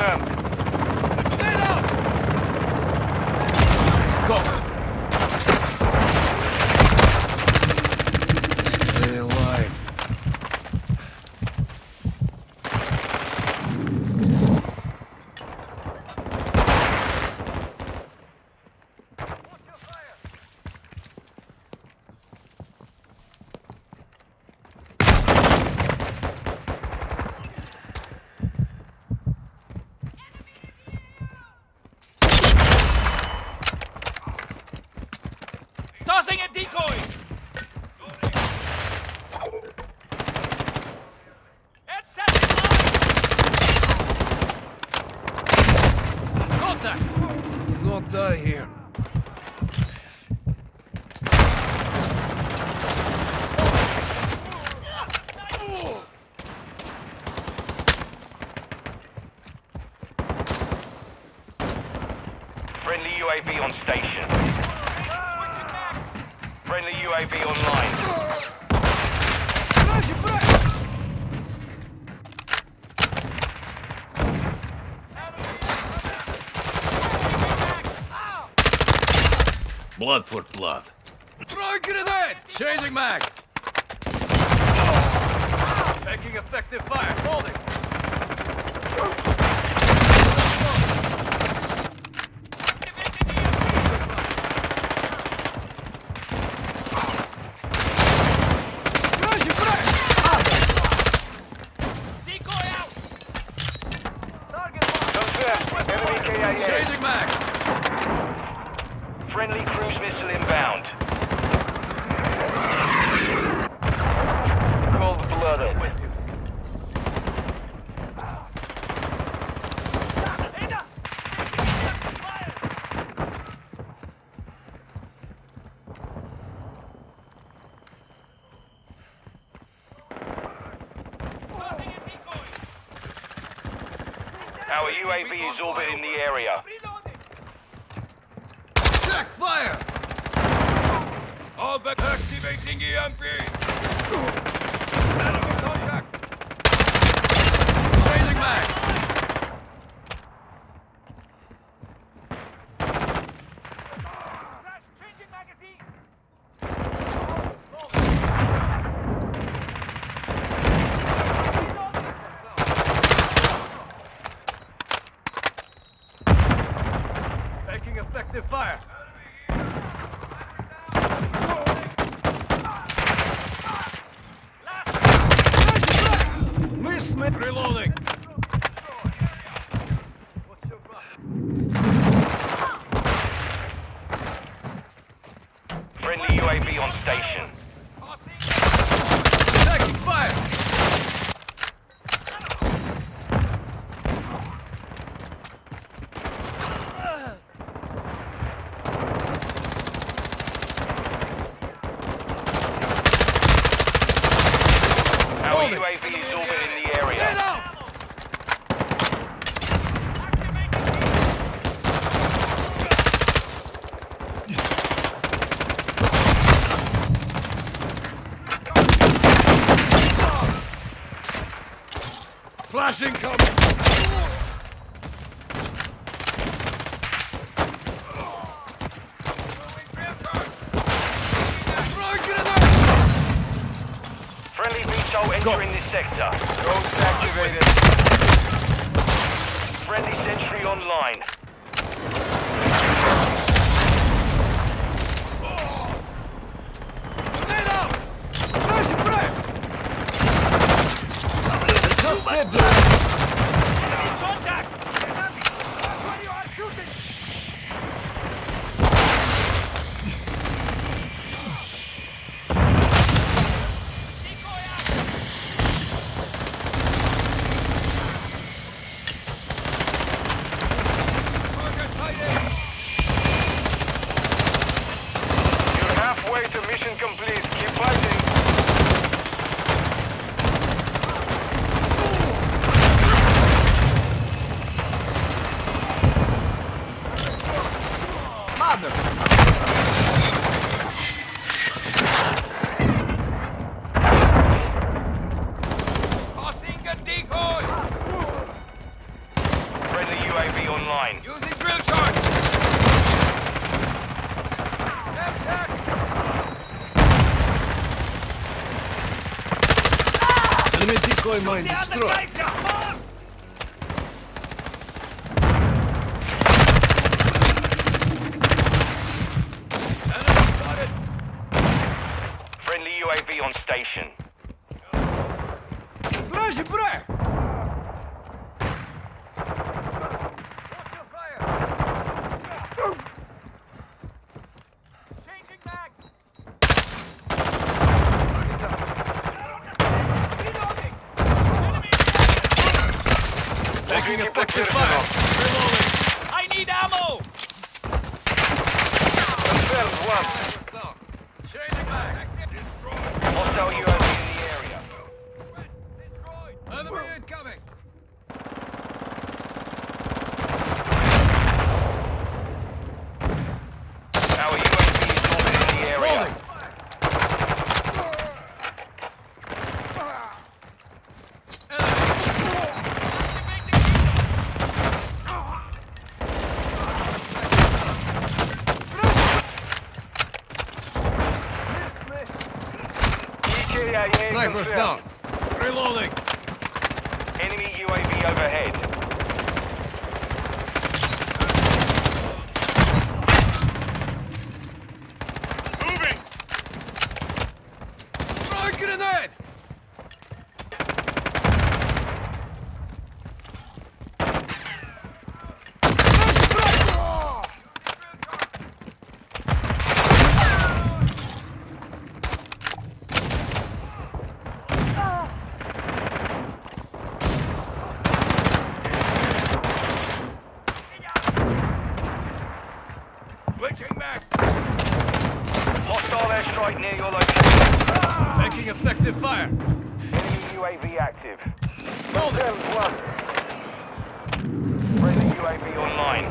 Kill confirmed. Go! Stay alive. Tossing a decoy! Head set Contact! Don't die here. Friendly UAV on station. Friendly UAV online. Blood for blood. Throw a grenade! Changing mag! Taking effective fire. Hold it. Changing mag! Friendly cruise missile inbound. Cold blooded. Tossing a decoy! Our UAV is orbiting the area. Fire! All back activating EMP. Enemy contact! Changing magazine! Effective fire. Friendly UAV on station. Taking fire. Our Hold it. UAV is orbiting the area. Flashing coming. Friendly VTOL entering this sector. Ghost activated. Friendly sentry online. another. Passing a decoy. Friendly UAV online. Using drill charge. Enemy decoy mine destroyed. station. Вражий брак! Changing mag! Reloading! Enemy! Taking Moving effective to fire. Overhead. location. Taking effective fire. Enemy UAV active. Confirmed one. Friendly UAV online.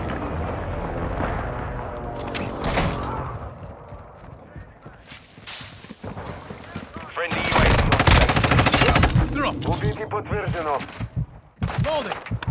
Friendly UAV on station. Drop. Убитый подтверждено. Holding.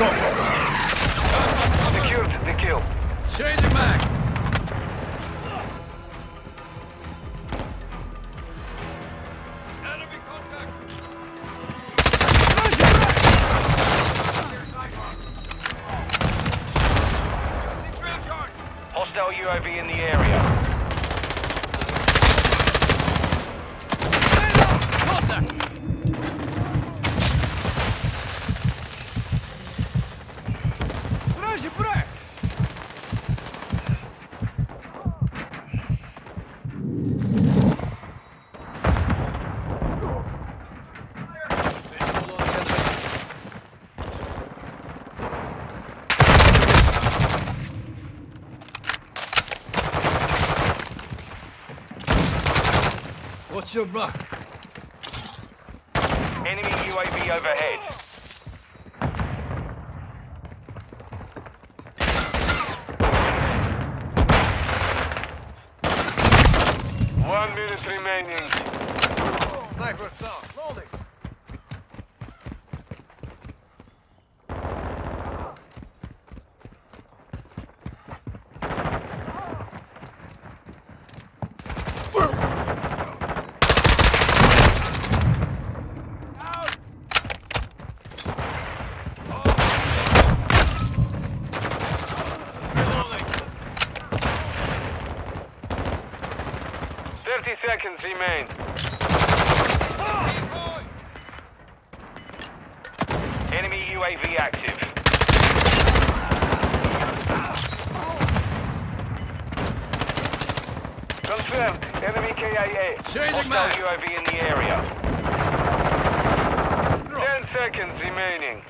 Secured the kill. Changing back. Enemy contact! Hostile UAV in the area. What's your back? Enemy UAV overhead. One minute remaining. Sniper down. Loading. Seconds remain. Enemy UAV active. Confirmed. Enemy KIA. Changing. UAV in the area. 10 seconds remaining.